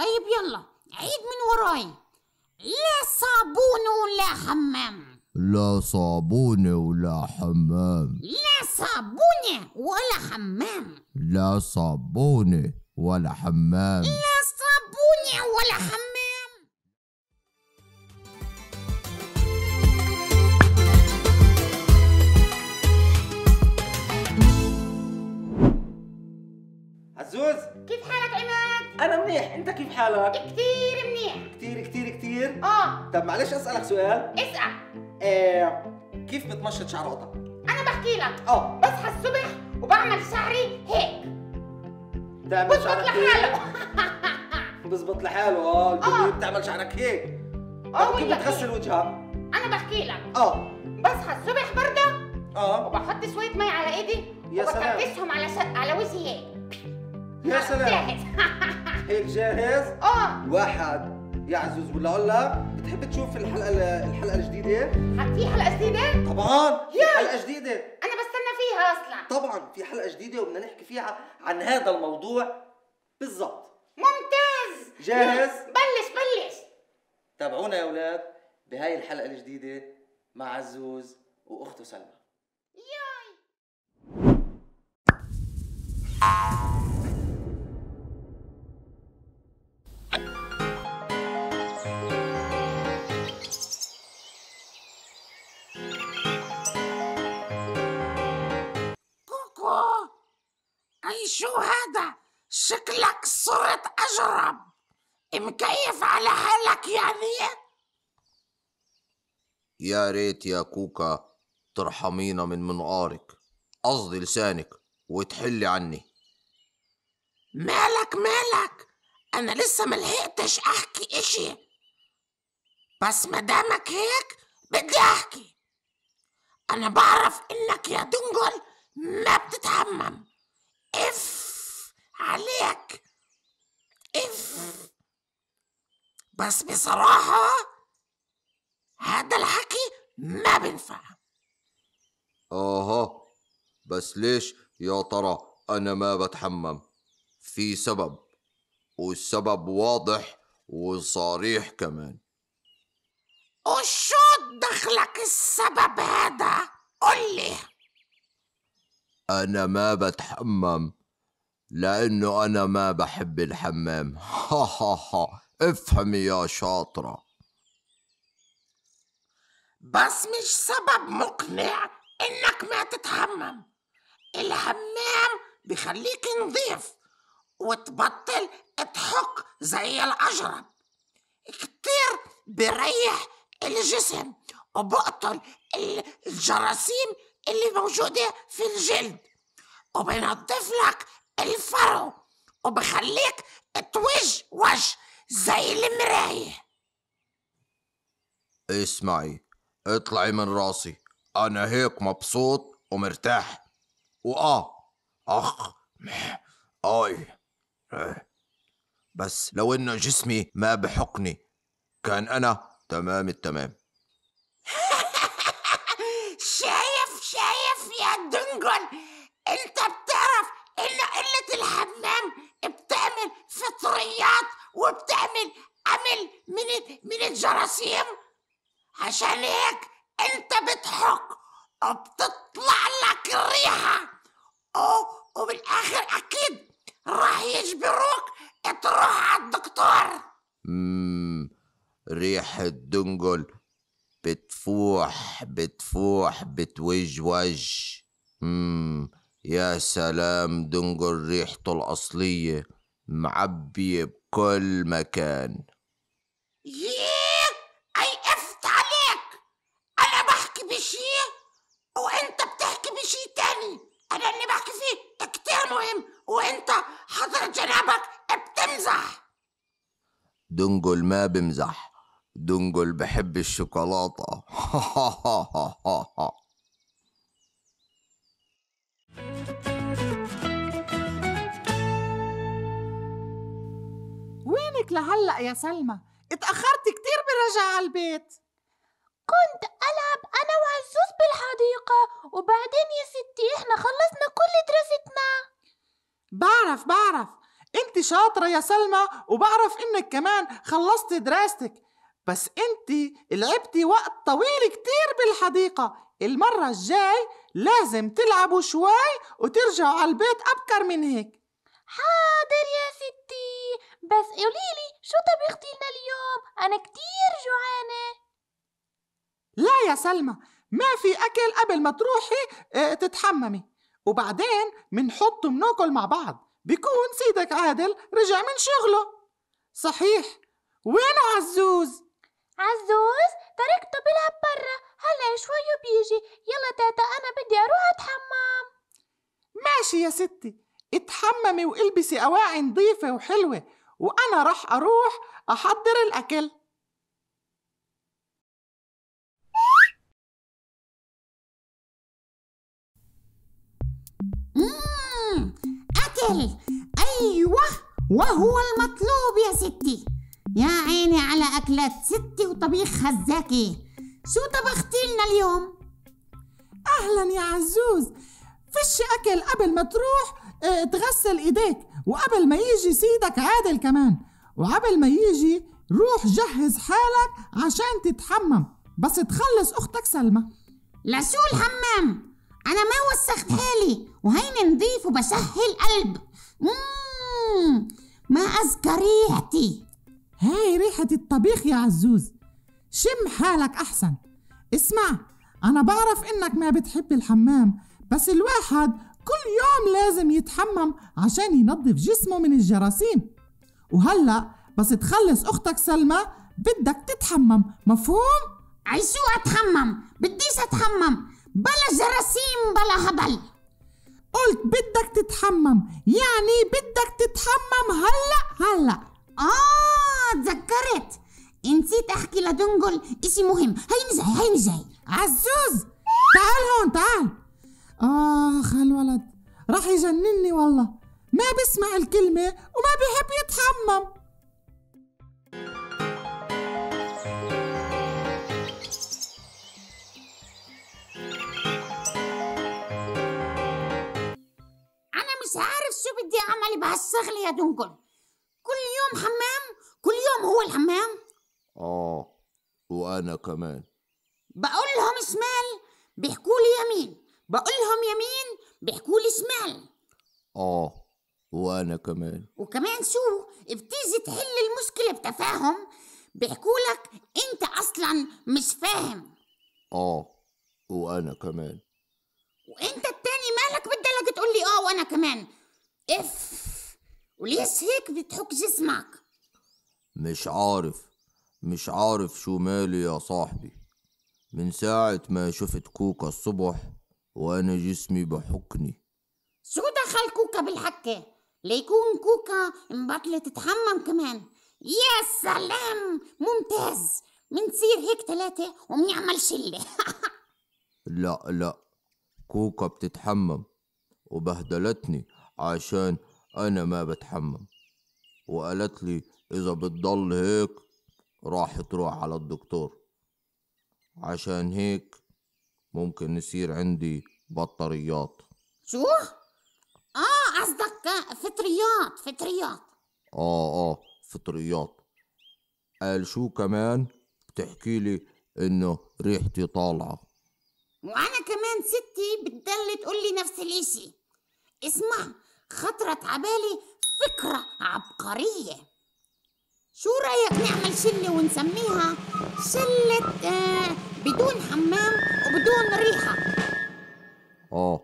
طيب يلا عيد من وراي. لا صابون ولا حمام. لا صابونة ولا حمام. لا صابونة ولا حمام. لا صابونة ولا حمام. لا صابونة ولا حمام. عزوز! كيف حالك عماد؟ أنا منيح. أنت كيف حالك؟ كتير منيح. كتير كتير كتير. آه. طب معلش أسألك سؤال. اسأل. آه كيف بتمشط شعر قطع أنا بحكي لك. آه. بصحى الصبح وبعمل شعري هيك. بتعمل بزبط شعرك لحاله. هيك؟ بزبط لحاله. آه الجميل. بتعمل شعرك هيك. آه كيف بتغسل كيف؟ وجهك؟ أنا بحكي لك. آه. بصحى الصبح برضه آه. وبحط شوية مي على إيدي يا سلام. وبكبسهم على ش... على وجهي هيك. يا سلام. هيك جاهز؟ آه. واحد يا عزوز ولا أقول لك بتحب تشوف الحلقة الحلقة الجديدة؟ في حلقة جديدة؟ طبعا في حلقة جديدة. أنا بستنى فيها أصلا. طبعا في حلقة جديدة وبدنا نحكي فيها عن هذا الموضوع بالضبط. ممتاز. جاهز؟ بلش بلش. تابعونا يا أولاد بهاي الحلقة الجديدة مع عزوز وأخته سلمى. ياي. أي شو هذا شكلك صرت أجرب. مكيف على حالك يعني؟ يا ريت يا كوكا ترحمينا من منقارك قصدي لسانك وتحلي عني. مالك مالك؟ أنا لسه ملحقتش أحكي إشي. بس مدامك هيك بدي أحكي. أنا بعرف إنك يا دنجل ما بتتحمم. إف عليك. إف. بس بصراحة هذا الحكي ما بنفع آها بس ليش يا ترى أنا ما بتحمم؟ في سبب والسبب واضح وصريح كمان. وشو دخلك السبب هذا؟ قولي أنا ما بتحمم لأنه أنا ما بحب الحمام. ها ها ها. افهمي يا شاطرة. بس مش سبب مقنع إنك ما تتحمم. الحمام بخليك نظيف وتبطل تحك زي الأجرب. كتير بريح الجسم وبقتل الجراثيم اللي موجودة في الجلد وبنضف لك الفرو وبخليك توج وجه زي المراية. اسمعي اطلعي من راسي. أنا هيك مبسوط ومرتاح. وآه أخ آي. بس لو إنه جسمي ما بحقني كان أنا تمام التمام شايف شايف يا دنجل انت بتعرف ان قلة الحمام بتعمل فطريات وبتعمل عمل من من الجراثيم عشان هيك انت بتحك وبتطلع لك الريحة و- وبالآخر أكيد راح يجبروك تروح على الدكتور مم. ريحة دنجل بتفوح بتفوح بتوجوج مم. يا سلام دنجل ريحته الأصلية معبية بكل مكان. ييه ايقفت عليك أنا بحكي بشي وانت بتحكي بشي تاني أنا اللي بحكي فيه كتير مهم وانت حضرة جنابك بتمزح دنجل ما بمزح دنجل بحب الشوكولاتة وينك لهلأ يا سلمى؟ اتأخرت كتير بالرجعة على البيت. كنت ألعب أنا وعزوز بالحديقة وبعدين يا ستي إحنا خلصنا كل دراستنا. بعرف بعرف. انت شاطرة يا سلمى وبعرف إنك كمان خلصتي دراستك. بس انت لعبتي وقت طويل كتير بالحديقة. المرة الجاي لازم تلعبوا شوي وترجعوا على البيت أبكر من هيك. حاضر يا ستي. بس قوليلي شو طبختي لنا اليوم؟ أنا كتير جوعانة. لا يا سلمى ما في أكل قبل ما تروحي آه تتحممي. وبعدين منحط مناكل مع بعض. بيكون سيدك عادل رجع من شغله. صحيح. وينه عزوز؟ عزوز تركته بيلعب برا. هلا شوي وبيجي يلا تاتا أنا بدي أروح أتحمم. ماشي يا ستي. اتحممي وإلبسي أواعي نظيفة وحلوة. وأنا رح أروح أحضر الأكل. مم. أكل. أيوة وهو المطلوب يا ستي. يا عيني على أكلات ستي وطبيخها الزاكي شو طبختي لنا اليوم؟ أهلا يا عزوز. فش أكل قبل ما تروح آه تغسل إيديك. وقبل ما يجي سيدك عادل كمان وقبل ما يجي روح جهز حالك عشان تتحمم بس تخلص أختك سلمى لشو الحمام؟ أنا ما وسخت حالي وهيني نظيف وبسهل قلب مم. ما أذكى ريحتي هاي ريحة الطبيخ يا عزوز شم حالك أحسن اسمع أنا بعرف إنك ما بتحب الحمام بس الواحد كل يوم لازم يتحمم عشان ينظف جسمه من الجراثيم. وهلأ بس تخلص أختك سلمى بدك تتحمم مفهوم؟ عايزو أتحمم؟ بديش أتحمم. بلا جراثيم بلا هبل. قلت بدك تتحمم يعني بدك تتحمم هلأ؟ هلأ. آه تذكرت. نسيت أحكي لدنجل إشي مهم. هيني جاي هيني جاي عزوز! تعال هون تعال. آخ هالولد راح يجنني والله. ما بسمع الكلمة وما بيحب يتحمم. أنا مش عارف شو بدي أعمل بهالشغلة يا دنجل كل يوم حمام كل يوم هو الحمام. آه وأنا كمان. بقول لهم شمال بيحكوا لي يمين. بقول لهم يمين بيحكوا لي شمال آه وأنا كمان. وكمان شو؟ بتيجي تحل المشكلة بتفاهم بيحكوا لك أنت أصلا مش فاهم. آه وأنا كمان. وأنت التاني مالك بدك تقول لي آه وأنا كمان؟ اف وليش هيك بتحك جسمك؟ مش عارف. مش عارف شو مالي يا صاحبي. من ساعة ما شفت كوكا الصبح وأنا جسمي بحكني شو دخل كوكا بالحكة؟ ليكون كوكا مبطلة تتحمم كمان. يا سلام! ممتاز! منصير هيك ثلاثة ومنعمل شلة. لا لا. كوكا بتتحمم. وبهدلتني عشان أنا ما بتحمم. وقالت لي إذا بتضل هيك راح تروح على الدكتور. عشان هيك ممكن يصير عندي بطاريات. شو؟ آه قصدك فطريات فطريات. آه آه فطريات. قال شو كمان؟ بتحكي لي إنه ريحتي طالعة. وأنا كمان ستي بتضل تقول لي نفس الإشي. اسمع خطرت عبالي فكرة عبقرية. شو رأيك نعمل شلة ونسميها شلة آه بدون حمام؟ وبدون ريحة. آه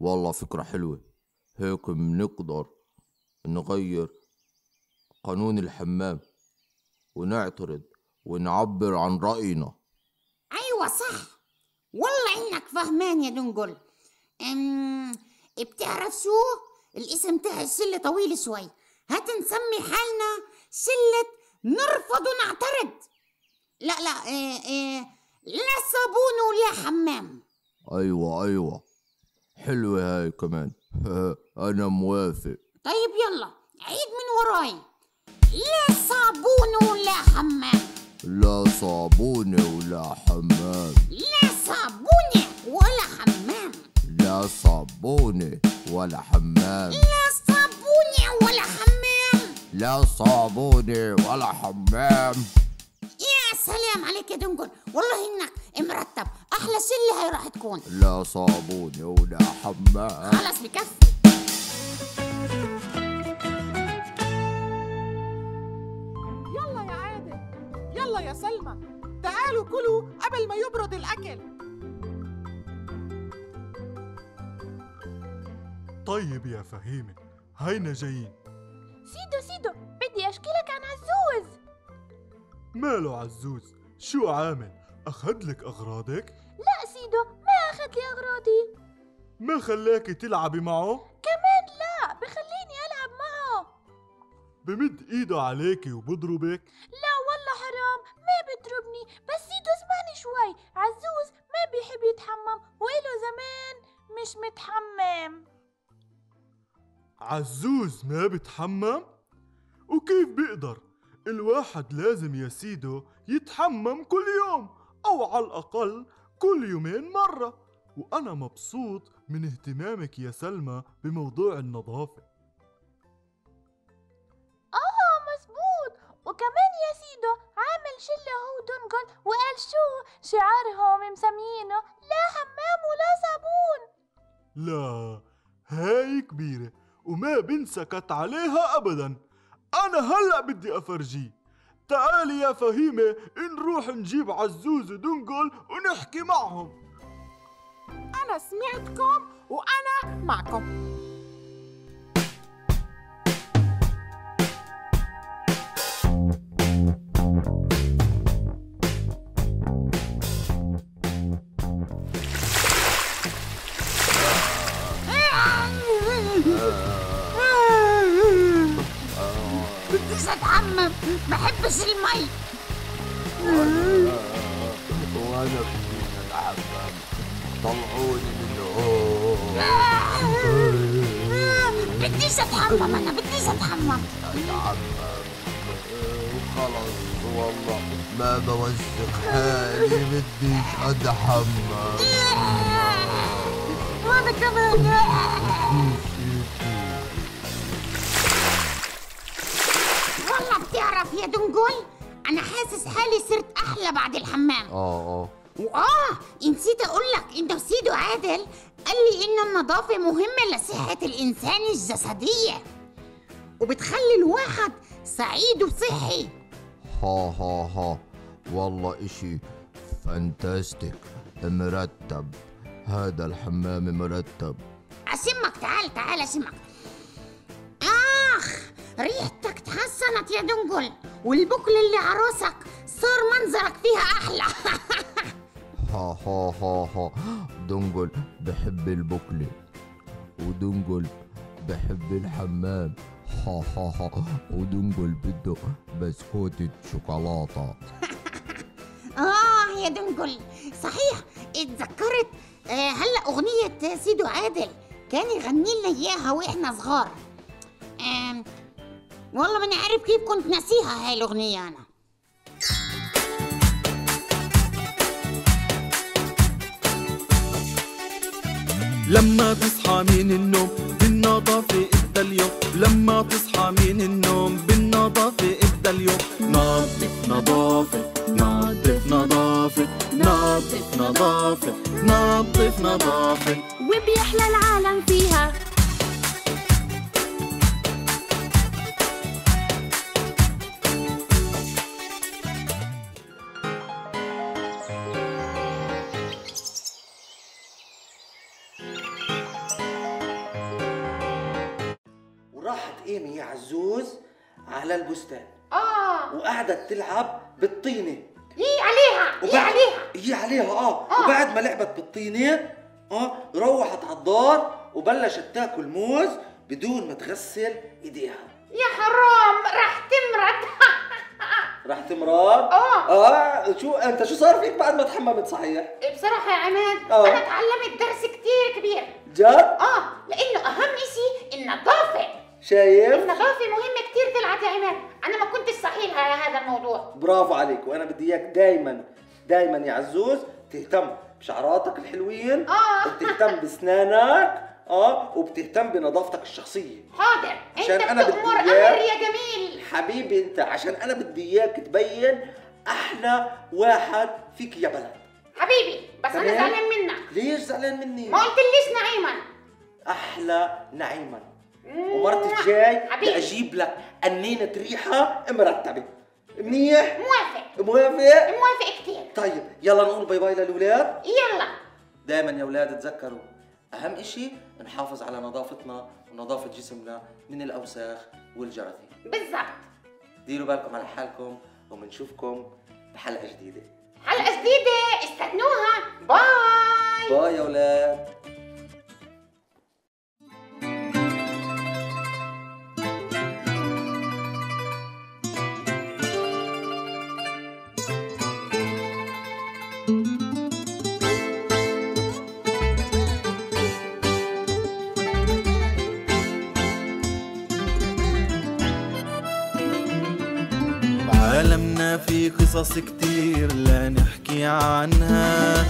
والله فكرة حلوة. هيك بنقدر نغير قانون الحمام ونعترض ونعبر عن رأينا. أيوة صح. والله إنك فهمان يا دنجل أم بتعرف شو؟ الاسم تاع الشلة طويل شوي. هات نسمي حالنا شلة نرفض ونعترض. لا لا إيه إيه لا صابون ولا حمام أيوة أيوة. حلوة هاي كمان. أنا موافق. طيب يلا عيد من وراي. لا صابون ولا حمام. لا صابونة ولا حمام. لا صابونة ولا حمام. لا صابونة ولا حمام. لا صابونة ولا حمام. لا صابوني ولا حمام. سلام عليك يا دنجل. والله إنك مرتب. أحلى سلة هي راح تكون. لا صابوني ولا حمام. خلاص بكفي. يلا يا عادل. يلا يا سلمى. تعالوا كلوا قبل ما يبرد الأكل. طيب يا فهيمة هينا جايين. سيدو سيدو. ماله عزوز؟ شو عامل؟ أخدلك أغراضك؟ لا سيدو ما أخذ لي أغراضي. ما خلاكي تلعبي معه؟ كمان لا بخليني ألعب معه. بمد إيده عليكي وبضربك؟ لا والله حرام ما بضربني بس سيدو اسمعني شوي. عزوز ما بيحب يتحمم وإله زمان مش متحمم. عزوز ما بتحمم؟ وكيف بيقدر؟ الواحد لازم يا سيدو يتحمم كل يوم أو على الأقل كل يومين مرة. وأنا مبسوط من اهتمامك يا سلمى بموضوع النظافة. آه مزبوط وكمان يا سيدو عامل شلة هو دنقل وقال شو؟ شعارهم مسميينه لا حمام ولا صابون. لا هاي كبيرة وما بنسكت عليها أبدا. أنا هلأ بدي أفرجيه تعالي يا فهيمة نروح نجيب عزوز ودنقل ونحكي معهم. أنا سمعتكم وأنا معكم. بحبش المي. وأنا بدي الحمام طلعوني من هون بديش أتحمم أنا بديش أتحمم. اتحمم وخلص والله ما بوسخ حالي بديش اتحمم وأنا كمان والله. بتعرف يا دنجل أنا حاسس حالي صرت أحلى بعد الحمام. آه آه. وآه نسيت أقول لك إنت وسيدو عادل قال لي إن النظافة مهمة لصحة الإنسان الجسدية. وبتخلي الواحد سعيد وصحي. ها ها ها. والله إشي فانتاستيك مرتب. هذا الحمام مرتب. أشمك تعال تعال أشمك. آخ ريحتك تحسنت يا دنجل والبكل اللي على راسك صار منظرك فيها أحلى. ها ها ها ها. دنجل بحب البكلة ودنجل بحب الحمام. ها ها ها. ودنجل بده بسكوتة شوكولاتة آه يا دنجل صحيح. اتذكرت آه هلا أغنية سيدو عادل كان يغني لنا إياها وإحنا صغار. والله ماني عارف كيف كنت ناسيها هاي الأغنية أنا. لما تصحى من النوم بالنظافة ابدا اليوم. لما تصحى من النوم بالنظافة ابدا اليوم. نظف نظافة نظف نظافة نظف نظافة نظف نظافة. تلعب بالطينة. هي عليها هي عليها. هي عليها آه. وبعد ما لعبت بالطينة آه روحت على الدار وبلشت تاكل موز بدون ما تغسل إيديها. يا حرام راح تمرض. راح تمرض؟ آه. آه شو أنت شو صار فيك بعد ما تحممت صحيح؟ بصراحة يا عماد آه. أنا تعلمت درس كتير كبير. جد؟ آه لأنه أهم شيء النظافه شايف؟ النظافه مهمه كتير طلعت يا عماد أنا ما كنتش صحيحه على هذا الموضوع. برافو عليك وأنا بدي إياك دايما دايما يا عزوز تهتم بشعراتك الحلوين آه. وتهتم بسنانك آه وبتهتم بنظافتك الشخصية. حاضر. عشان أنا بدي بتأمر. أمر يا جميل. حبيبي أنت عشان أنا بدي إياك تبين أحلى واحد فيك يا بلد. حبيبي بس تمام. زعلان منك. ليش زعلان مني؟ ما قلتليش نعيما. أحلى نعيما. ومرت الجاي أجيب لك قنينه ريحة مرتبة. منيح؟ موافق. موافق؟ موافق كتير. طيب يلا نقول باي باي للأولاد. يلا. دائما يا أولاد تذكروا أهم إشي نحافظ على نظافتنا ونظافة جسمنا من الأوساخ والجراثيم. بالضبط. ديروا بالكم على حالكم وبنشوفكم بحلقة جديدة. حلقة جديدة. استنوها. باي. باي يا أولاد. بعالمنا في قصص كتير لا نحكي عنها.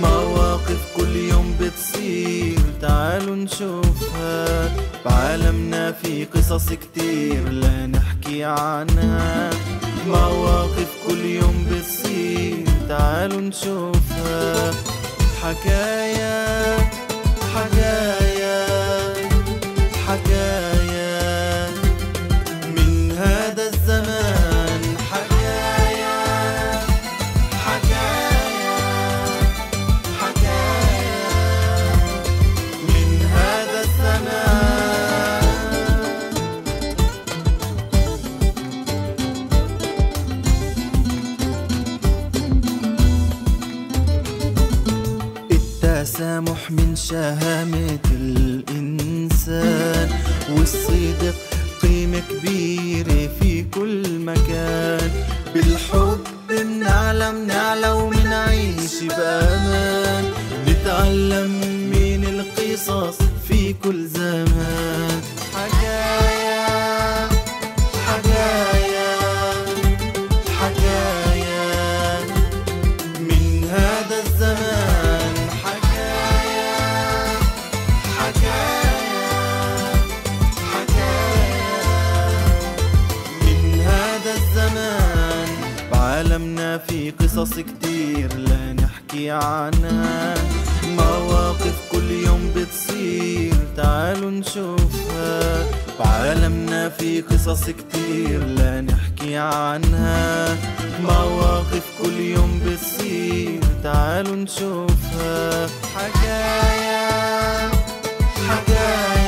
مواقف كل يوم بتصير تعالوا نشوفها. بعالمنا في قصص كتير لا نحكي عنها. مواقف كل يوم بتصير تعالوا نشوفها. حكايا حكايا زمان قصص كتير لا نحكي عنها. مواقف كل يوم بتصير تعالوا نشوفها. حكايا حكايا